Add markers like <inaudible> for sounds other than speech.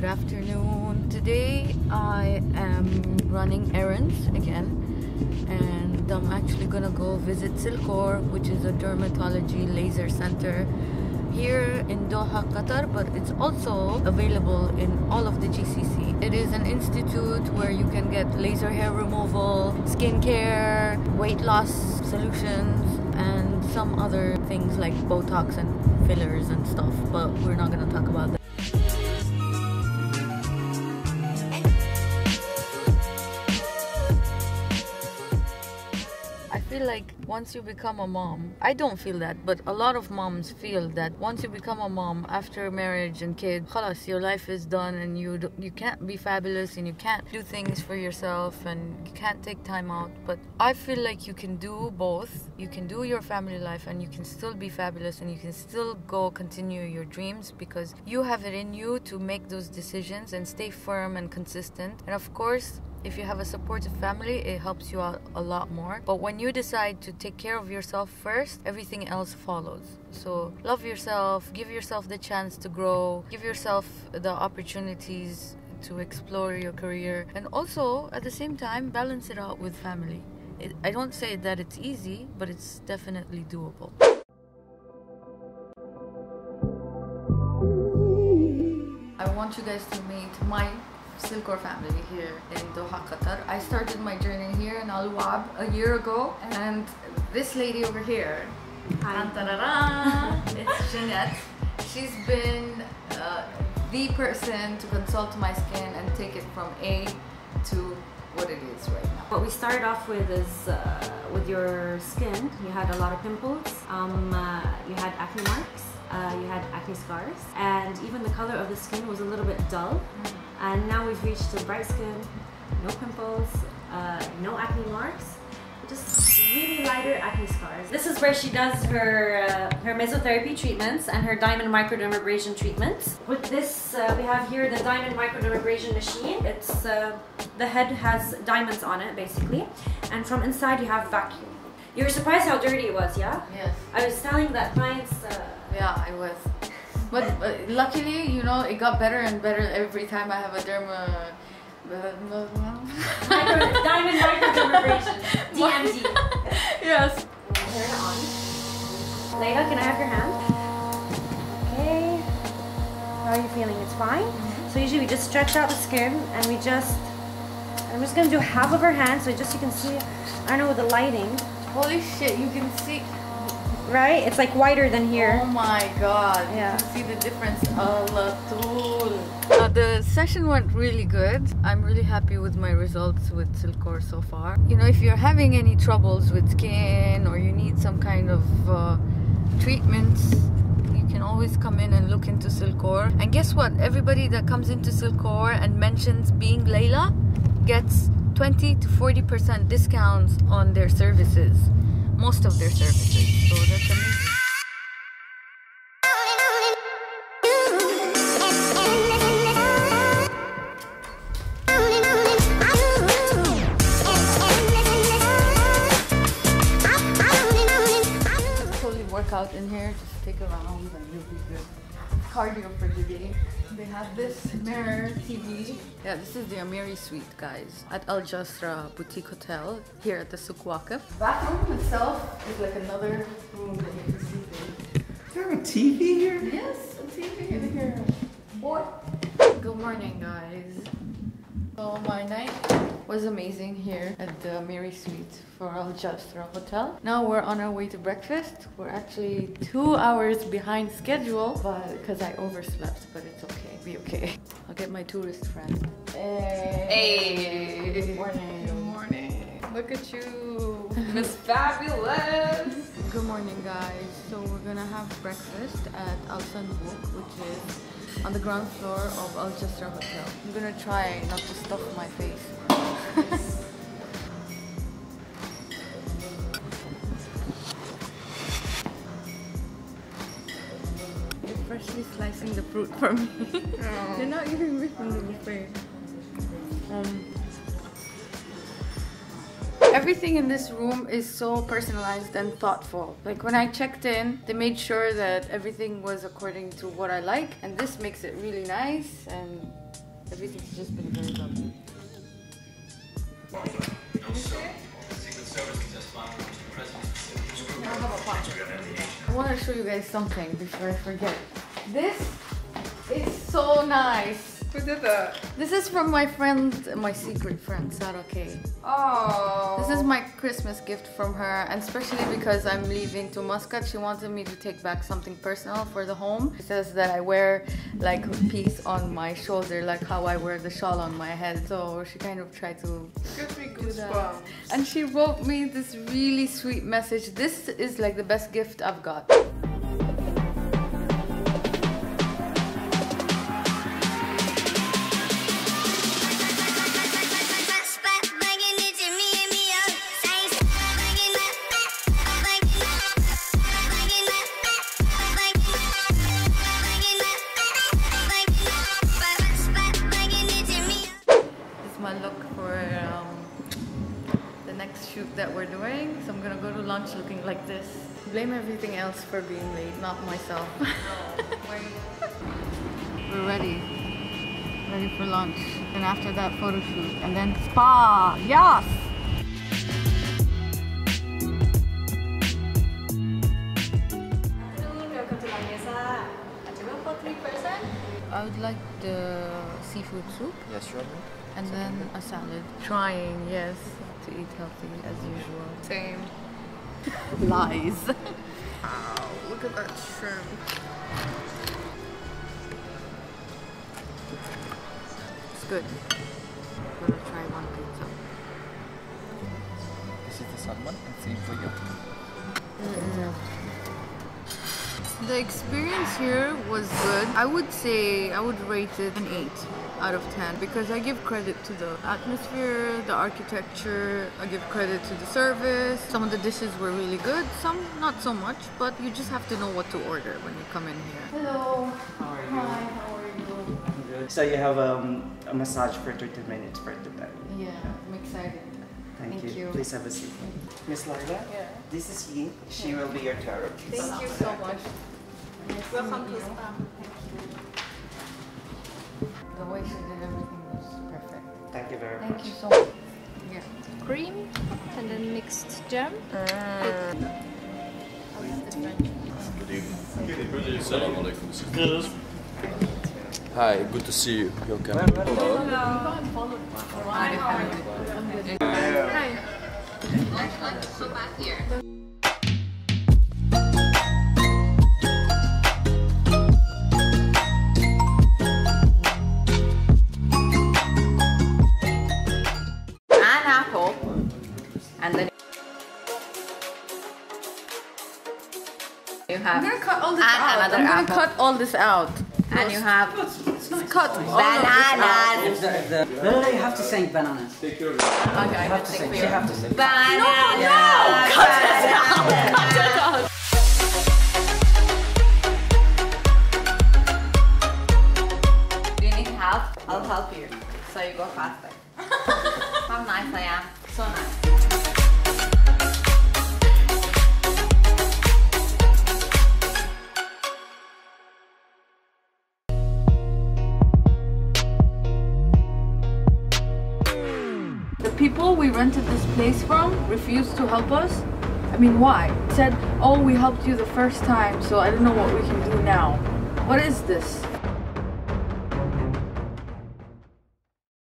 good afternoon. Today I am running errands again and I'm actually gonna go visit Silkor, which is a dermatology laser center here in Doha, Qatar, but it's also available in all of the GCC. It is an institute where you can get laser hair removal, skincare, weight loss solutions, and some other things like Botox and fillers and stuff, but we're not gonna talk about that. Feel like once you become a mom, I don't feel that, but a lot of moms feel that once you become a mom after marriage and kid, khalas, your life is done and you you can't be fabulous and you can't do things for yourself and you can't take time out. But I feel like you can do both. You can do your family life and you can still be fabulous and you can still go continue your dreams because you have it in you to make those decisions and stay firm and consistent. And of course, if you have a supportive family, it helps you out a lot more. But when you decide to take care of yourself first, everything else follows. So love yourself, give yourself the chance to grow, give yourself the opportunities to explore your career, and also at the same time, balance it out with family. I don't say that it's easy, but it's definitely doable. I want you guys to meet my Silkor family here in Doha, Qatar. I started my journey here in Al Wab a year ago, and this lady over here, Hi. <laughs> it's Jeanette. She's been uh, the person to consult my skin and take it from A to what it is right now. What we started off with is uh, with your skin. You had a lot of pimples. Um, uh, you had acne marks. Uh, you had acne scars, and even the color of the skin was a little bit dull. And now we've reached a bright skin, no pimples, uh, no acne marks, just really lighter acne scars. This is where she does her uh, her mesotherapy treatments and her diamond microdermabrasion treatments. With this, uh, we have here the diamond microdermabrasion machine. It's uh, the head has diamonds on it basically, and from inside you have vacuum. You were surprised how dirty it was, yeah? Yes. I was telling that clients. Yeah, I was. But uh, luckily, you know, it got better and better every time I have a derma. Micro, diamond microdermabrasion, DMD. <laughs> <laughs> yes. Turn it on. Layla, can I have your hand? Okay. How are you feeling? It's fine. So usually we just stretch out the skin and we just. I'm just gonna do half of her hand so just you can see. I don't know with the lighting. Holy shit! You can see right? It's like whiter than here. Oh my god. Yeah. You can see the difference. Uh, the session went really good. I'm really happy with my results with Silkor so far. You know, if you're having any troubles with skin or you need some kind of uh, treatments, you can always come in and look into Silkor. And guess what? Everybody that comes into Silkor and mentions being Layla gets 20 to 40% discounts on their services most of their services. So that's amazing. in here, just take a round and you'll be good. Cardio for the day. They have this mirror TV. Yeah, this is the Amiri suite, guys, at Al Jasra Boutique Hotel here at the Souq Waqif. Bathroom itself is like another room that you can sleep in. You have a TV here? Yes, a TV in here. What? Good morning, guys. So my night was amazing here at the Mary Suite for Al Hotel. Now we're on our way to breakfast. We're actually two hours behind schedule, but because I overslept, but it's okay. Be okay. I'll get my tourist friend. Hey. Hey. Good morning. Good morning. Look at you, Miss Fabulous. Good morning, guys. So we're gonna have breakfast at Al Sanbuk, which is on the ground floor of Al Jasra Hotel. I'm gonna try not to stuff my face. You're freshly slicing the fruit for me. Oh. They're not giving me from the buffet. Um, everything in this room is so personalized and thoughtful. Like when I checked in, they made sure that everything was according to what I like, and this makes it really nice and Everything's just been very lovely. I want to show you guys something before I forget. This is so nice. Who did that? This is from my friend, my secret friend, Sarah Kay. Oh. This is my Christmas gift from her, and especially because I'm leaving to Muscat, she wanted me to take back something personal for the home. She says that I wear like a piece on my shoulder, like how I wear the shawl on my head. So she kind of tried to Gives me goosebumps. And she wrote me this really sweet message. This is like the best gift I've got. Blame everything else for being late, not myself. <laughs> we're ready. Ready for lunch. And after that photo shoot. And then spa. Yes! Welcome to La Mesa. A table for three person. I would like the seafood soup Yes, sure. and then a salad. Trying, yes, to eat healthy as usual. Same. <laughs> Lies. Wow, look at that shrimp. It's good. I'm gonna try one pizza. This is the salmon and same for you. The experience here was good. I would say I would rate it an 8 out of 10 because I give credit to the atmosphere, the architecture, I give credit to the service. Some of the dishes were really good, some not so much, but you just have to know what to order when you come in here. Hello. How are you? Hi, how are you? I'm good. So you have um, a massage for 30 minutes for today. Yeah, I'm excited. Thank, Thank you. you. Please have a seat. Miss Layla, Yeah. this is Yi. She will be your therapist. Thank you so much. Welcome to spa. The way she did everything was perfect. Thank you very Thank much. Thank you so much. Yeah. cream and then mixed jam. Salam alaikum. Hi, good to see you. You okay? Hello. an cut all this And out. another I'm gonna apple. cut all this out. and you have Cut all of this bananas. No, no, no, you have to sing bananas. Okay, You have to sing. You have to sing. Bananas. No, cut it out. Cut it out. Do you need help? I'll help you. So you go faster. <laughs> How nice I am. So nice. People we rented this place from refused to help us. I mean, why? Said, oh, we helped you the first time, so I don't know what we can do now. What is this?